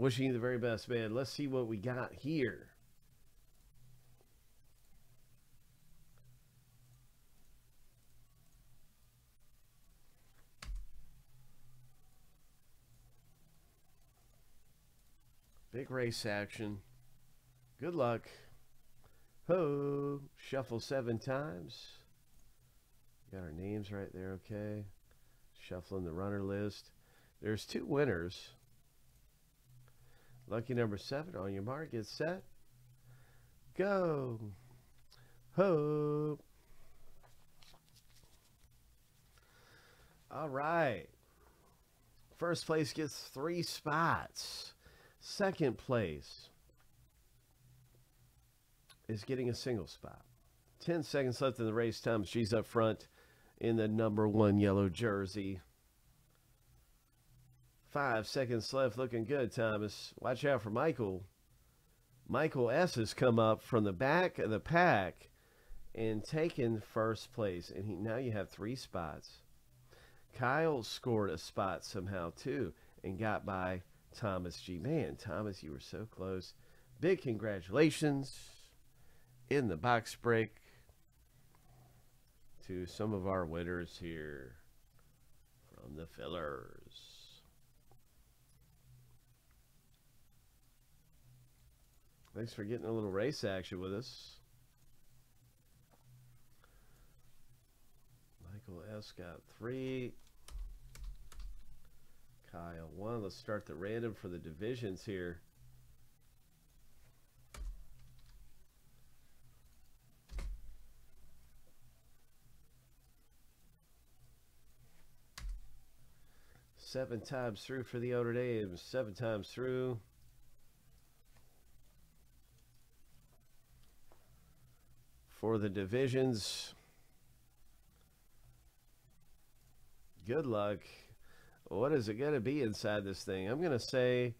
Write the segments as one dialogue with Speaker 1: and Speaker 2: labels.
Speaker 1: Wishing you the very best, man. Let's see what we got here. Big race action. Good luck. Ho! Shuffle seven times. Got our names right there, okay. Shuffling the runner list. There's two winners. Lucky number seven on your mark. Get set. Go. Ho. All right. First place gets three spots. Second place is getting a single spot. 10 seconds left in the race. Thomas G's up front in the number one yellow jersey. Five seconds left. Looking good, Thomas. Watch out for Michael. Michael S. has come up from the back of the pack and taken first place. And he, now you have three spots. Kyle scored a spot somehow, too, and got by Thomas G. Man, Thomas, you were so close. Big congratulations in the box break to some of our winners here from the fillers. Thanks for getting a little race action with us. Michael S. got three. Kyle one. Let's start the random for the divisions here. Seven times through for the Notre Dame. Seven times through. For the divisions. Good luck. What is it going to be inside this thing? I'm going to say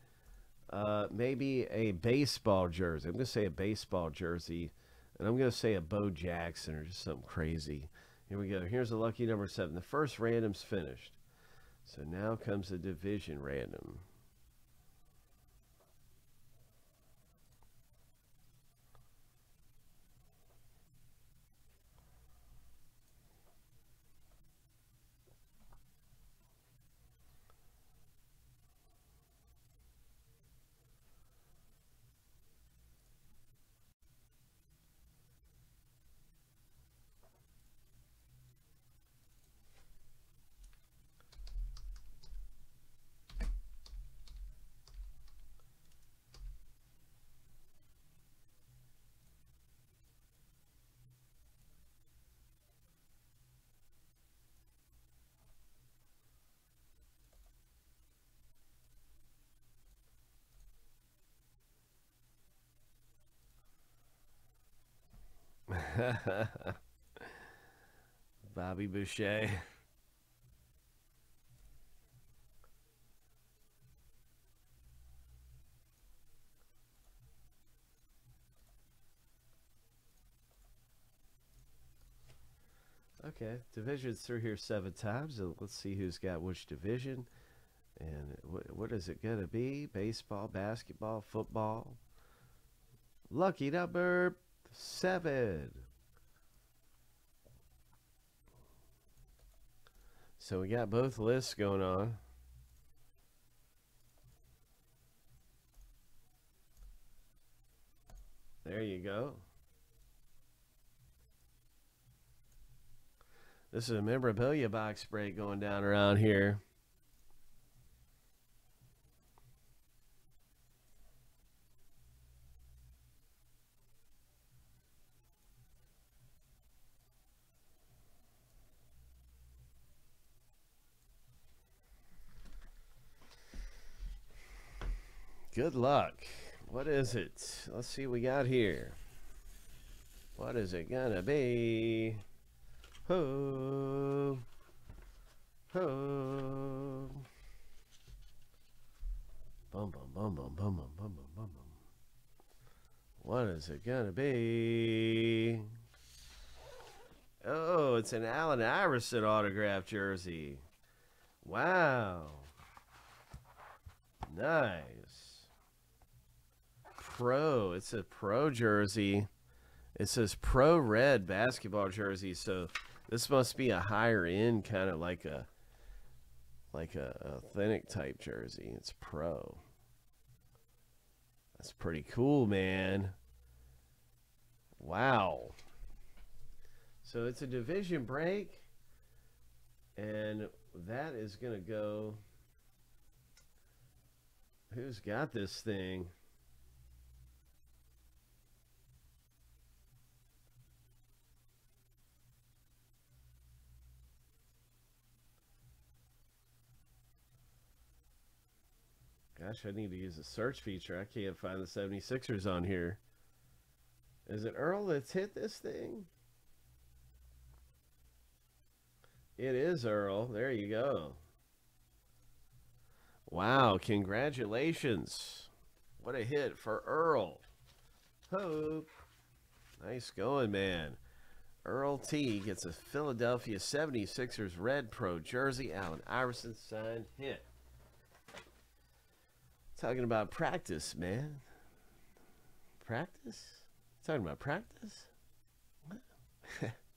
Speaker 1: uh, maybe a baseball jersey. I'm going to say a baseball jersey. And I'm going to say a Bo Jackson or just something crazy. Here we go. Here's a lucky number seven. The first random's finished. So now comes the division random. Bobby Boucher. Okay, divisions through here seven times. Let's see who's got which division. And what, what is it going to be? Baseball, basketball, football? Lucky number seven. So we got both lists going on. There you go. This is a memorabilia box break going down around here. Good luck. What is it? Let's see what we got here. What is it gonna be? Ho. Ho. Bum bum bum bum bum bum bum bum bum bum. What is it gonna be? Oh, it's an Allen Iverson autograph jersey. Wow. Nice. Pro. It's a pro jersey. It says pro red basketball jersey. So this must be a higher end kind of like a like a authentic type jersey. It's pro. That's pretty cool, man. Wow. So it's a division break. And that is going to go. Who's got this thing? Gosh, I need to use the search feature. I can't find the 76ers on here. Is it Earl that's hit this thing? It is Earl. There you go. Wow, congratulations. What a hit for Earl. Hope. Nice going, man. Earl T gets a Philadelphia 76ers Red Pro jersey. Allen Iverson signed hit. Talking about practice, man. Practice? Talking about practice?